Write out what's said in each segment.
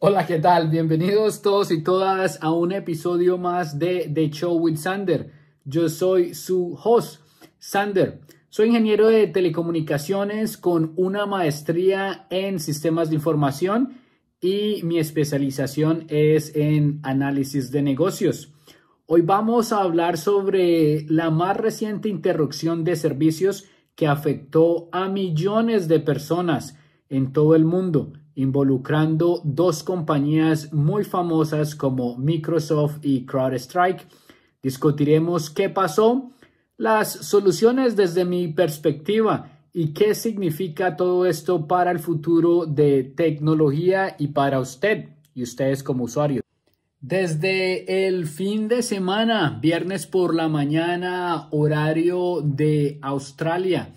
Hola, ¿qué tal? Bienvenidos todos y todas a un episodio más de The Show with Sander. Yo soy su host, Sander. Soy ingeniero de telecomunicaciones con una maestría en sistemas de información y mi especialización es en análisis de negocios. Hoy vamos a hablar sobre la más reciente interrupción de servicios que afectó a millones de personas en todo el mundo involucrando dos compañías muy famosas como Microsoft y CrowdStrike. Discutiremos qué pasó, las soluciones desde mi perspectiva y qué significa todo esto para el futuro de tecnología y para usted y ustedes como usuarios. Desde el fin de semana, viernes por la mañana, horario de Australia,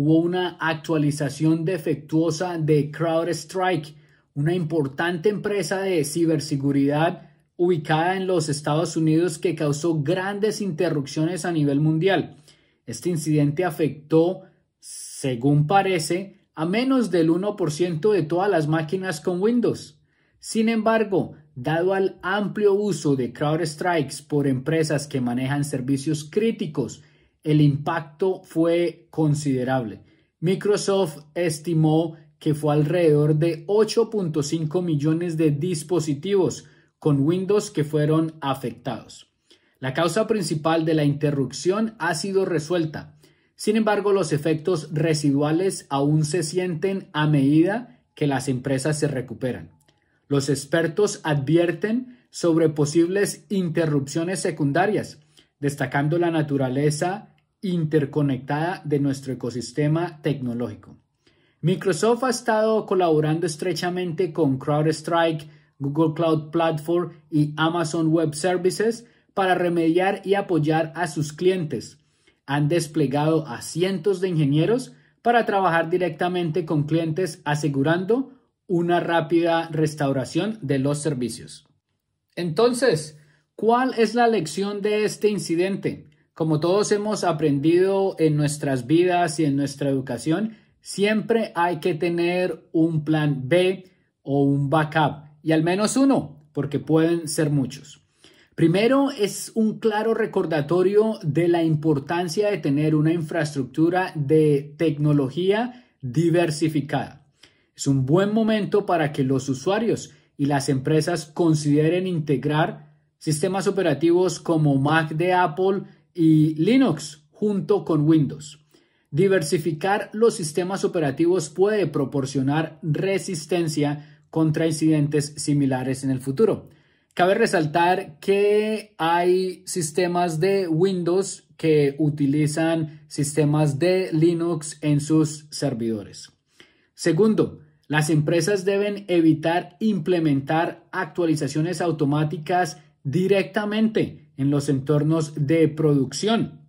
hubo una actualización defectuosa de CrowdStrike, una importante empresa de ciberseguridad ubicada en los Estados Unidos que causó grandes interrupciones a nivel mundial. Este incidente afectó, según parece, a menos del 1% de todas las máquinas con Windows. Sin embargo, dado al amplio uso de CrowdStrikes por empresas que manejan servicios críticos el impacto fue considerable. Microsoft estimó que fue alrededor de 8.5 millones de dispositivos con Windows que fueron afectados. La causa principal de la interrupción ha sido resuelta. Sin embargo, los efectos residuales aún se sienten a medida que las empresas se recuperan. Los expertos advierten sobre posibles interrupciones secundarias, destacando la naturaleza interconectada de nuestro ecosistema tecnológico. Microsoft ha estado colaborando estrechamente con CrowdStrike, Google Cloud Platform y Amazon Web Services para remediar y apoyar a sus clientes. Han desplegado a cientos de ingenieros para trabajar directamente con clientes asegurando una rápida restauración de los servicios. Entonces, ¿cuál es la lección de este incidente? Como todos hemos aprendido en nuestras vidas y en nuestra educación, siempre hay que tener un plan B o un backup y al menos uno, porque pueden ser muchos. Primero es un claro recordatorio de la importancia de tener una infraestructura de tecnología diversificada. Es un buen momento para que los usuarios y las empresas consideren integrar sistemas operativos como Mac de Apple, y Linux junto con Windows. Diversificar los sistemas operativos puede proporcionar resistencia contra incidentes similares en el futuro. Cabe resaltar que hay sistemas de Windows que utilizan sistemas de Linux en sus servidores. Segundo, las empresas deben evitar implementar actualizaciones automáticas directamente en los entornos de producción.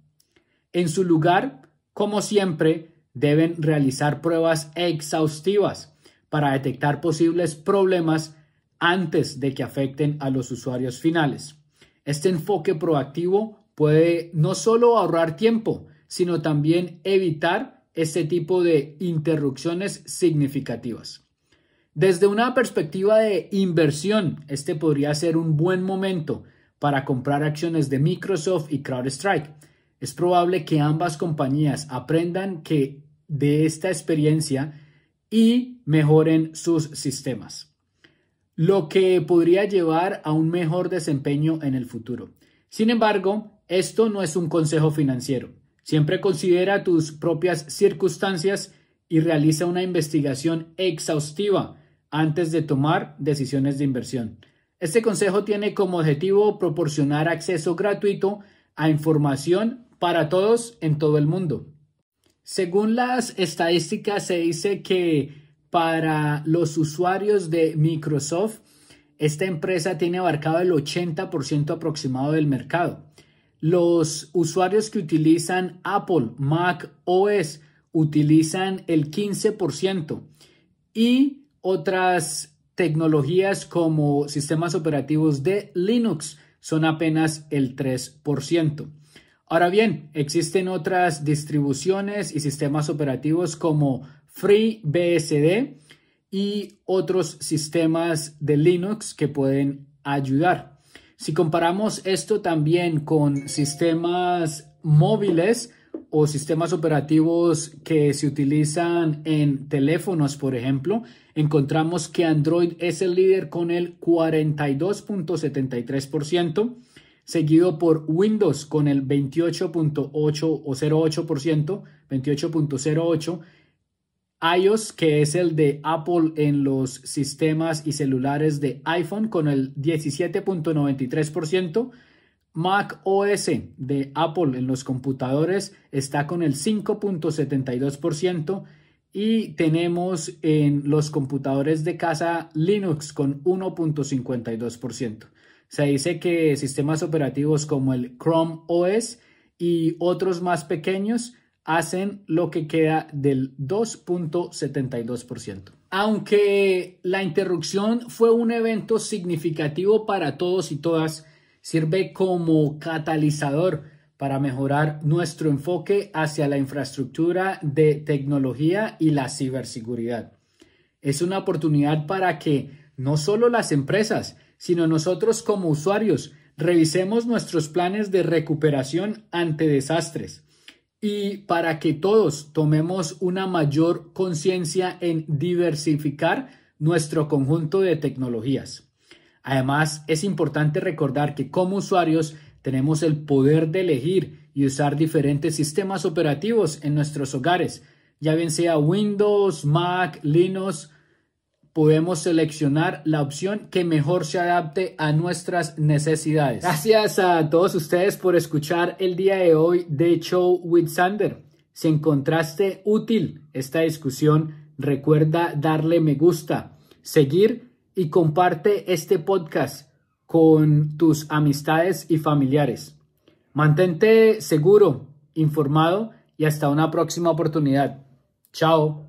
En su lugar, como siempre, deben realizar pruebas exhaustivas para detectar posibles problemas antes de que afecten a los usuarios finales. Este enfoque proactivo puede no solo ahorrar tiempo, sino también evitar este tipo de interrupciones significativas. Desde una perspectiva de inversión, este podría ser un buen momento para comprar acciones de Microsoft y CrowdStrike. Es probable que ambas compañías aprendan que de esta experiencia y mejoren sus sistemas, lo que podría llevar a un mejor desempeño en el futuro. Sin embargo, esto no es un consejo financiero. Siempre considera tus propias circunstancias y realiza una investigación exhaustiva antes de tomar decisiones de inversión. Este consejo tiene como objetivo proporcionar acceso gratuito a información para todos en todo el mundo. Según las estadísticas, se dice que para los usuarios de Microsoft, esta empresa tiene abarcado el 80% aproximado del mercado. Los usuarios que utilizan Apple, Mac OS, utilizan el 15% y otras tecnologías como sistemas operativos de Linux son apenas el 3%. Ahora bien, existen otras distribuciones y sistemas operativos como FreeBSD y otros sistemas de Linux que pueden ayudar. Si comparamos esto también con sistemas móviles o sistemas operativos que se utilizan en teléfonos, por ejemplo, encontramos que Android es el líder con el 42.73%, seguido por Windows con el 28.8 o 08%, 28.08%, iOS, que es el de Apple en los sistemas y celulares de iPhone, con el 17.93%. Mac OS de Apple en los computadores está con el 5.72% y tenemos en los computadores de casa Linux con 1.52%. Se dice que sistemas operativos como el Chrome OS y otros más pequeños hacen lo que queda del 2.72%. Aunque la interrupción fue un evento significativo para todos y todas, sirve como catalizador para mejorar nuestro enfoque hacia la infraestructura de tecnología y la ciberseguridad. Es una oportunidad para que no solo las empresas, sino nosotros como usuarios revisemos nuestros planes de recuperación ante desastres y para que todos tomemos una mayor conciencia en diversificar nuestro conjunto de tecnologías. Además, es importante recordar que como usuarios tenemos el poder de elegir y usar diferentes sistemas operativos en nuestros hogares, ya bien sea Windows, Mac, Linux podemos seleccionar la opción que mejor se adapte a nuestras necesidades. Gracias a todos ustedes por escuchar el día de hoy de Show with Sander. Si encontraste útil esta discusión, recuerda darle me gusta, seguir y comparte este podcast con tus amistades y familiares. Mantente seguro, informado y hasta una próxima oportunidad. Chao.